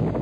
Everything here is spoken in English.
you.